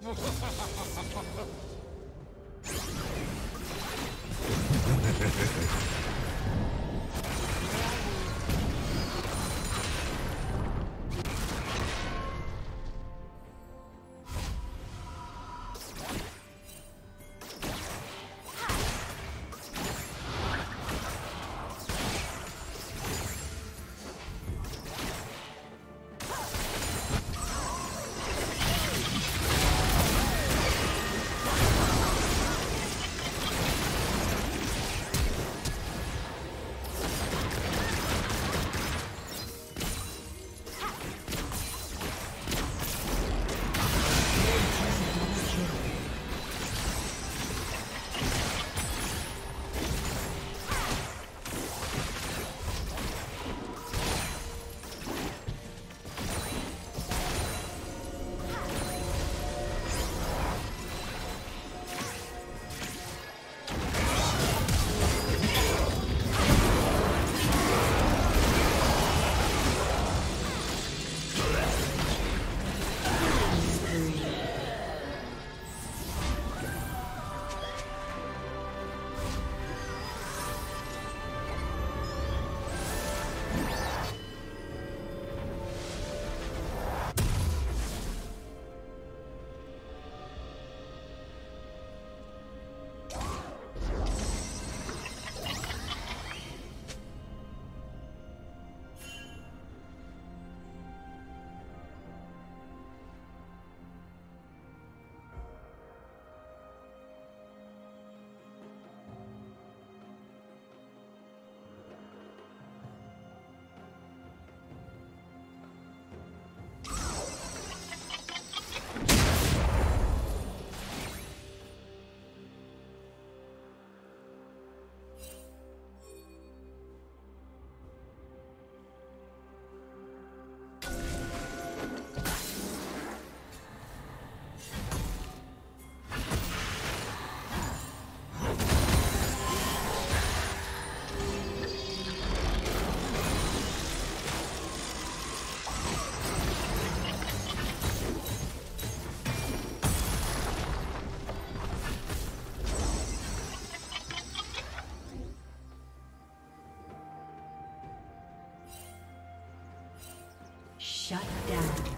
Ha ha ha ha ha! Shut down.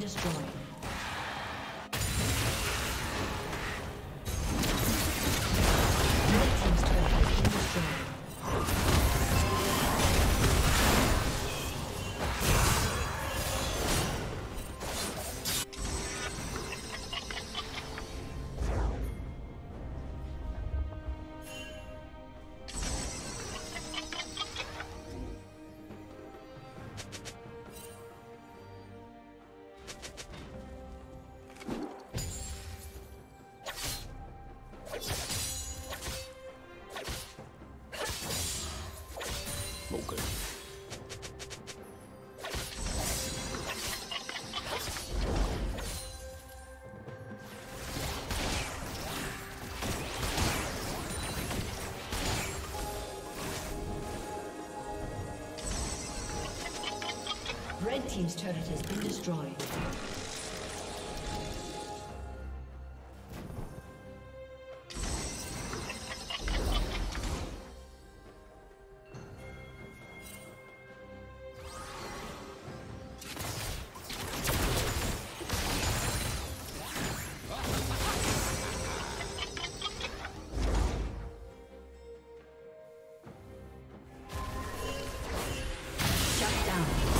destroyed. smoker. Red Team's turret has been destroyed. down.